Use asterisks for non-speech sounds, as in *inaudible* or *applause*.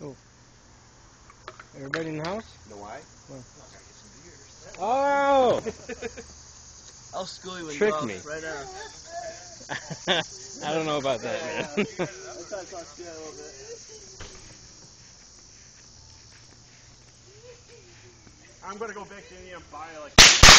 Oh! Everybody in the house? No, why? Oh! *laughs* I'll school you in Trick me. right now. *laughs* I don't know about that, man. *laughs* I'm gonna go back to India and buy like.